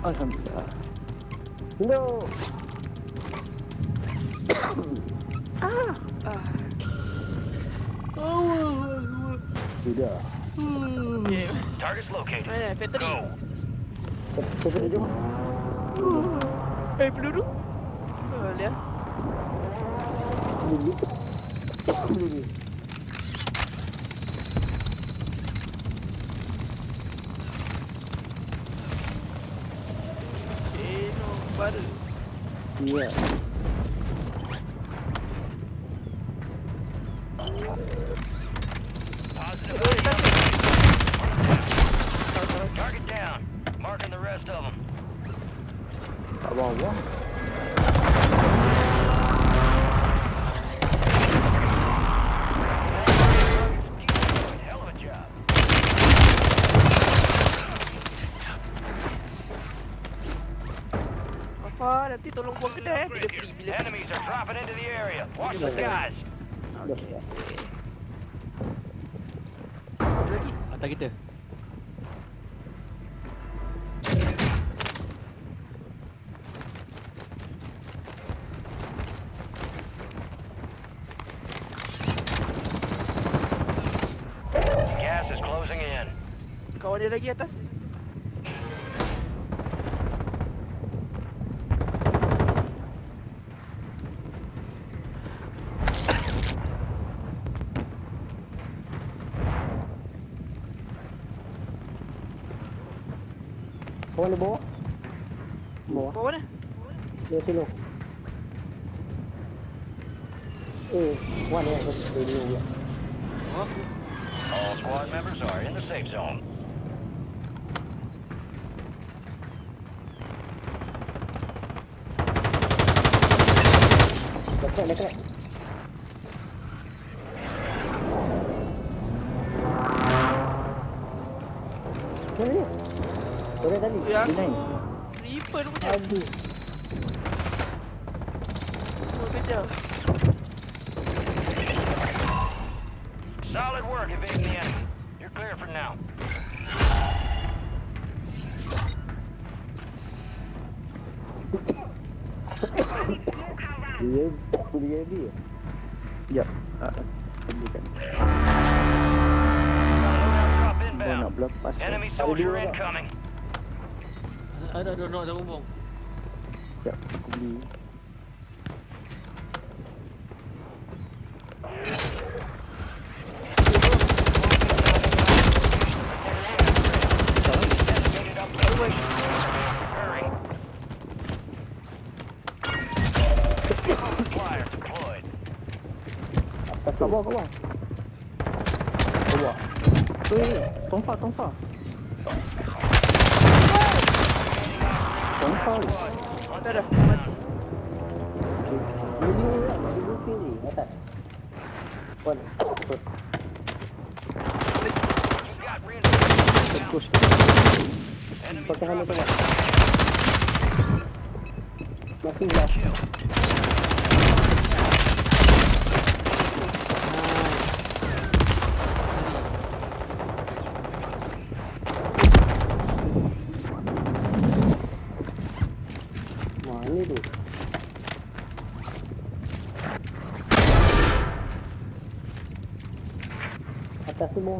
Alhamdulillah. No. Ah. Ah. Oh. Sudah. Yeah. Target's located. Mana factory? Go. Kena jom. Eh, peluru. Oh, lihat. Dulu. Dulu. No, baru. Ya. Positive. Target down. Marking the rest of them. Tak bawa. Nanti tolong buang kedai eh. Bila free, bila free. Enemies are dropping into the area. Watch the skies. Okay. Ada lagi? Atas kita. Gas is closing in. Kawan dia lagi atas. Kau mana bawa? Bawa. Kawan mana? Dia sini. Eh, one yang aku video ya. Oh, All squad members are in the safe zone. Dekat, dekat. Mana tadi. Ya, naik. Reaper tu. Aduh. Oh, kejap. Solid work evading the enemy. You're clear for now. Dia dia dia. Ya. Ah, belikan. Drop inbound. Enemy soldier dua, Pak. incoming. Ada ada nak ada bumbung. Sekejap, aku beli. Kat bawah, kat bawah. Kat bawah. Weh, tongfa, tongfa. Dah dah, mati. down. Dia dia dia dia dia kiri atas. One. You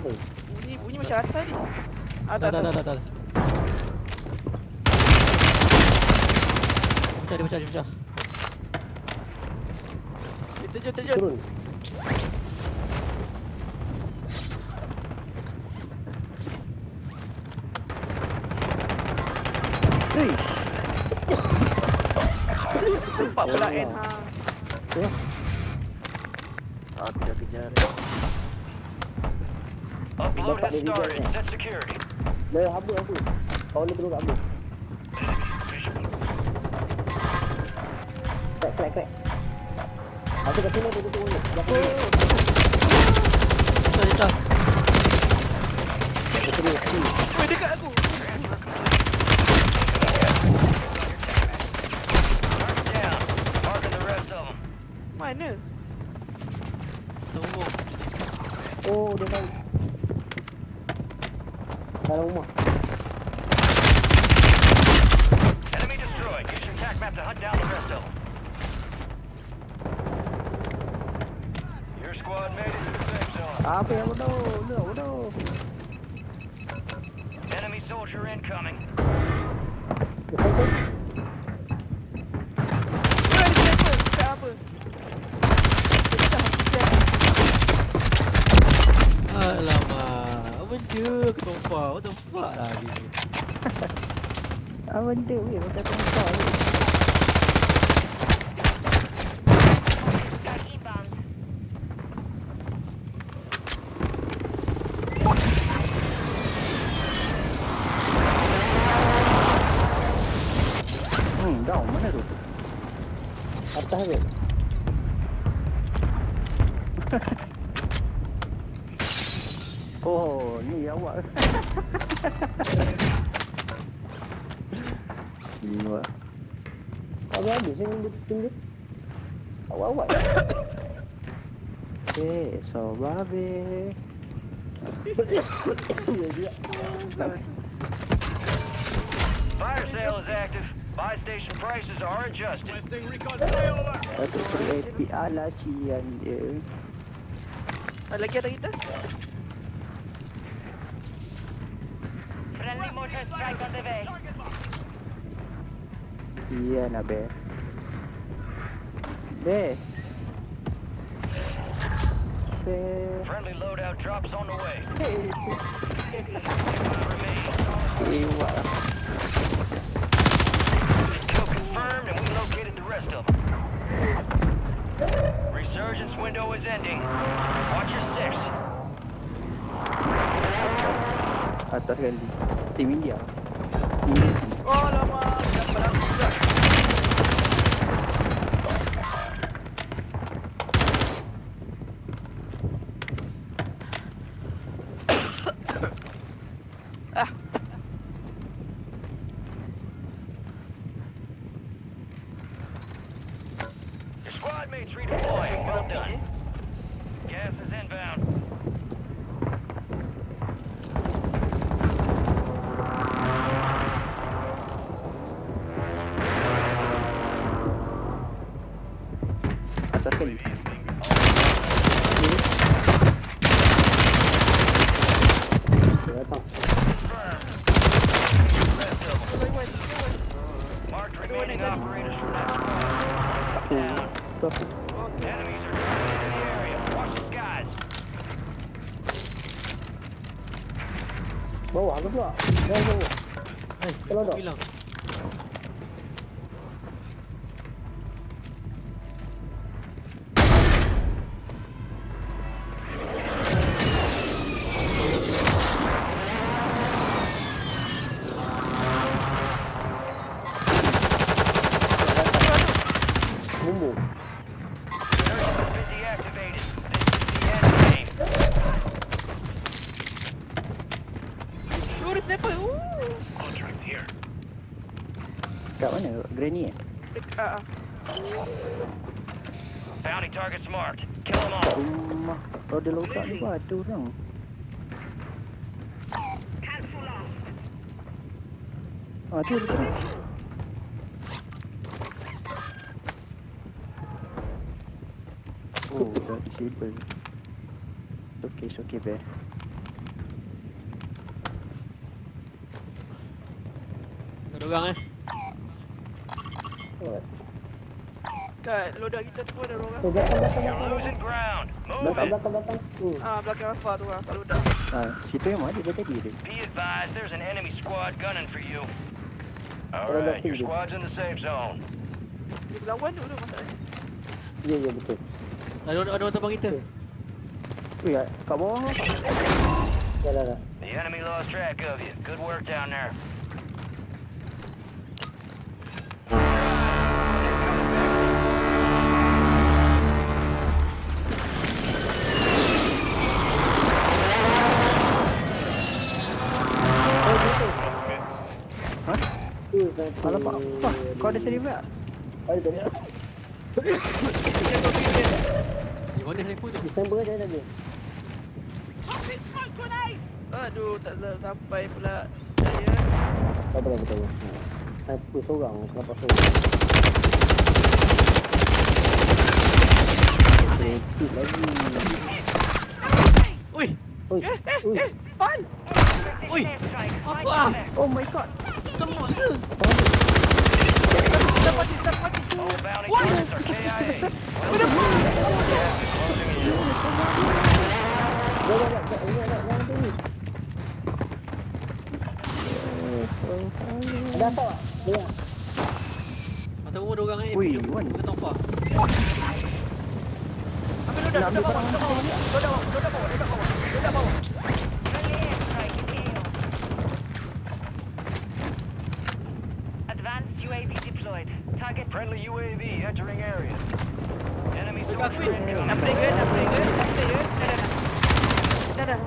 tu. Bunyi, bunyi macam atas ni. Dah Atas, dah dah atas. dah. Pecah dia pecah dia pecah. Dia Terjun, terjun. Turun. Hei. Sempat pula Oh. N ha. Ya. Aku dah kejar. Upload Bapak has dia juga started. ni. Set security. Dah habis aku. Kau boleh turun kat habis. Crack, crack, crack. Aku kat sini dia turun ni. Belakang ni. Pecah dia pecah. Dia turun sini. Weh, dekat aku. Target down. Marking the rest of them. Mana? Ada bumbung. Oh, dia tahu. Dalam rumah. map to hunt down the rest of them. Your squad made it to the safe zone. Apa yang bodoh? Bodoh, bodoh. Enemy soldier incoming. What the fuck lah dia? Apa benda weh? Macam weh. Got inbound. Hmm, down. Mana tu? Atas tu. Oh, ni awak. Gila. Dia tunjuk. Awak-awak. Eh, so babe. Dia. Fire sale is active. Buy station prices are adjusted. Satu seleti ala sian dia. Ada lagi ada kita? Friendly mortar strike on the way. Sian lah be. Be. Be. Friendly loadout drops on the way. Remain. Ewa. Kill confirmed and we located the rest of them. Resurgence window is ending. Watch your six. Atas kali. Tim India. India. Oh lama. Squad mates redeploying. Well done. Gas is inbound. Down. Tu aku. Enemies are targeting the area. Watch the skies. Bawah ke pula? Bawah bawah. Hai, Kalau aku tak. Kat mana? Granny eh? Dekat ah. Bounty targets marked. Kill them Kat all. rumah. Kalau dia lokat ni pun ada orang. Ah, tu tu. Oh, dah disable. It's okay, it's okay, bear. Ada orang eh. Kat loadout kita tu pun ada orang. Belakang, belakang, belakang. Belakang, belakang, belakang. Hmm. Ah, belakang Alpha tu lah kat loadout. Ah, situ yang mana dia tadi dia? Be advised, there's an enemy squad gunning for you. All Orang dah right, your squad's in the safe zone. Dia berlawan dulu masalahnya. Ya, ya, betul. Ada ada orang terbang kita. Weh, kat bawah tu. Dah, dah, dah. The enemy lost track of you. Good work down there. Alamak, apa? Kau ada serif tak? Ada tak? Dia mana saya pun tu? Disember je ada Aduh, tak sampai pula Tak apa lah, tak apa Saya pun seorang, kenapa seorang Kepit lagi Ui! Ui! Eh, eh, ui! Eh, ui! Apa? Ah? Oh my god! Tembus ke? Kita mati, kita mati. All bounty What? targets are KIA. Udah pan! Jom, jom, jom, jom, jom, jom, jom, jom. Ada apa? Dia. Mata rumah dua orang Ui, MP Wan. Kita nampak Ambil udah, udah bawa, udah bawa. Udah bawa, udah bawa, udah bawa. Udah bawa. Enemy Dekat aku ni. Nak play ke? Nak play ke? Nak play ke? Dah, dah, dah. Dah, dah.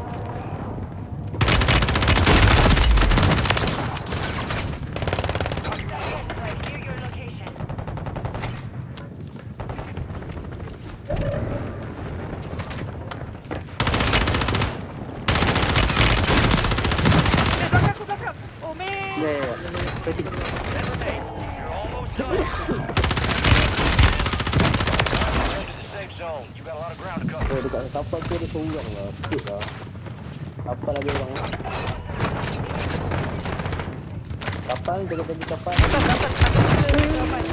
Airstrike near your location. Eh, belakang aku, belakang. Oh, man. Ya, ya, ya. Ketik. Ten remain. You're almost done. Safe zone. You got a lot of ground to cover. Oh, dekat kapal seorang lah. Sikit lah. Kapal ada orang lah. Kapal, jaga tadi kapal. Atas. Ramai.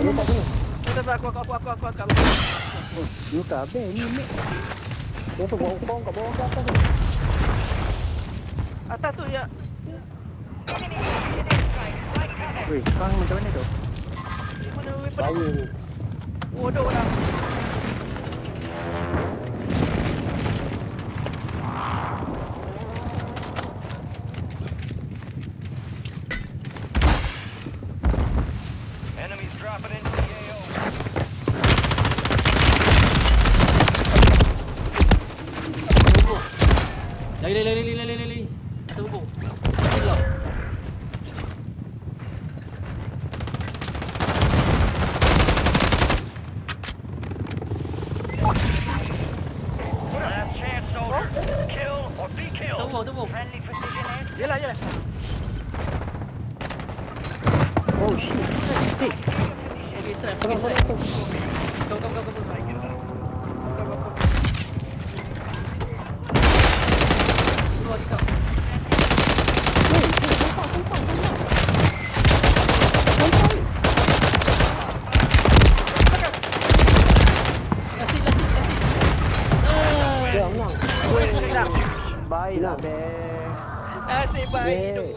Ini tak ni. Atas, aku, aku, aku, aku, aku, aku. You tak habis ni, Mek. Dia tu bawah kong kat bawah ke atas tu. Atas tu, ya. Weh, sekarang macam mana tu? Bahaya ni. Order, order. Bay là bé. Ah, si bay.